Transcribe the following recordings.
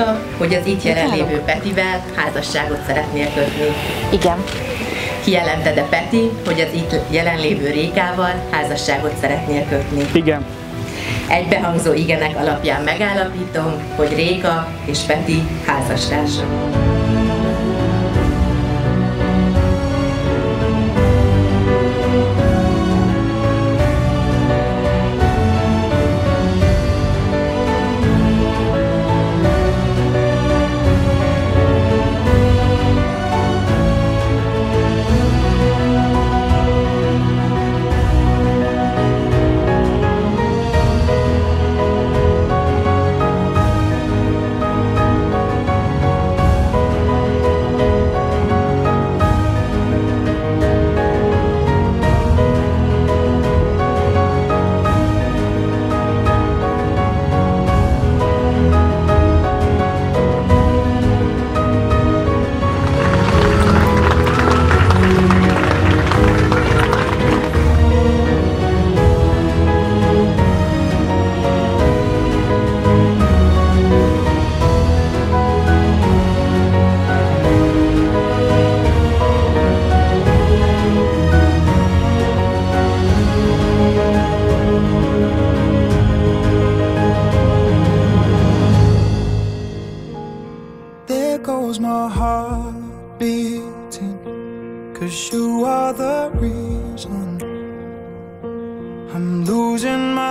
Erika, hogy az itt jelenlévő Petivel házasságot szeretnél kötni? Igen. Kijelented-e Peti, hogy az itt jelenlévő Rékával házasságot szeretnél kötni? Igen. Egybehangzó igenek alapján megállapítom, hogy Réka és Peti házastársak.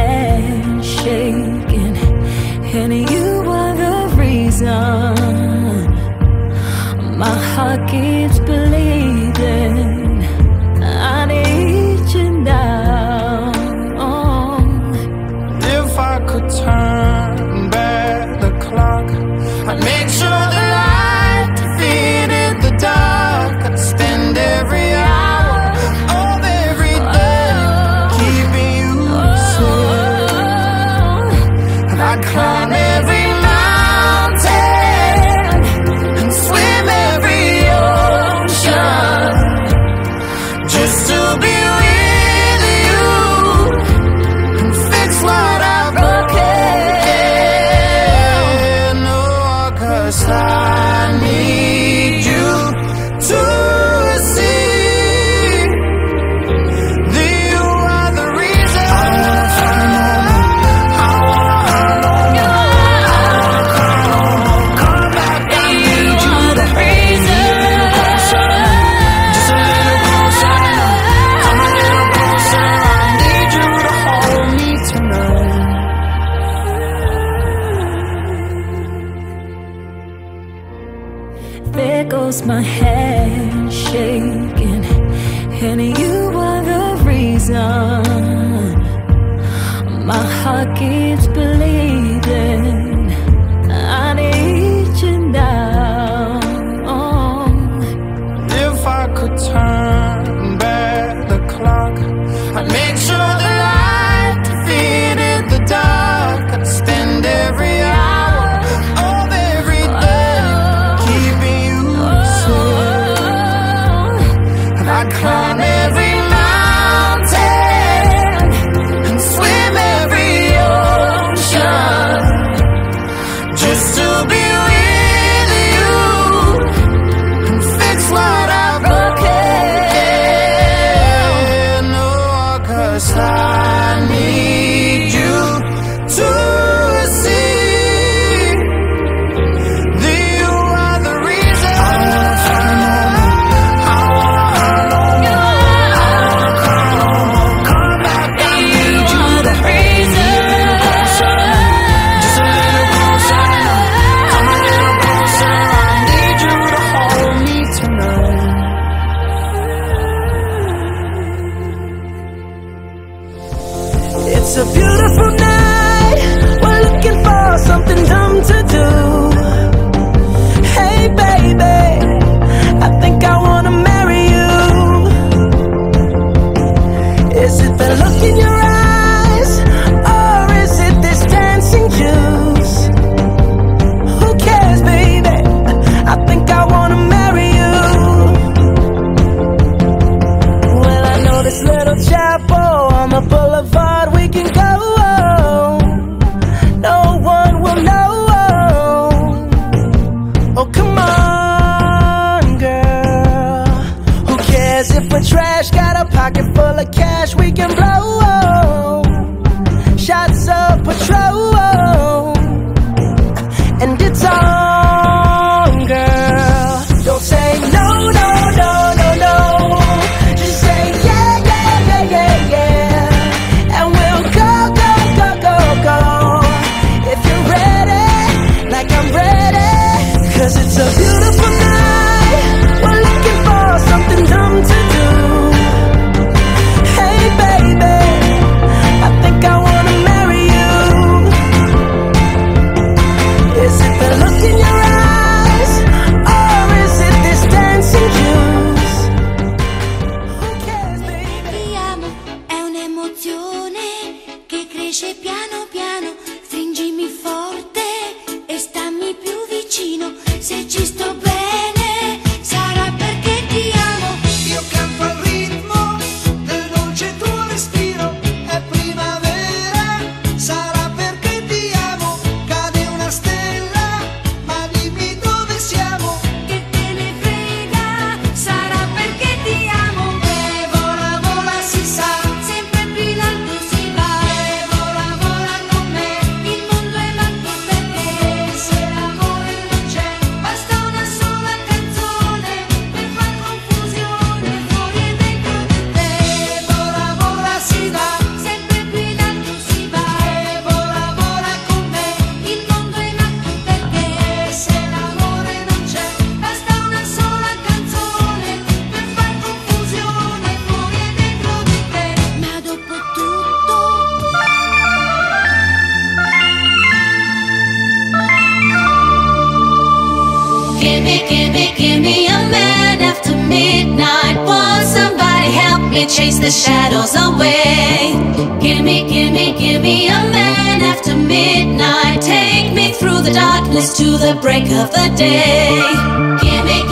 head shaking And you are the reason. My heart keeps bleeding. My heart keeps bleeding. pocket full of cash, we can chase the shadows away? Gimme, gimme, gimme a man after midnight. Take me through the darkness to the break of the day. Gimme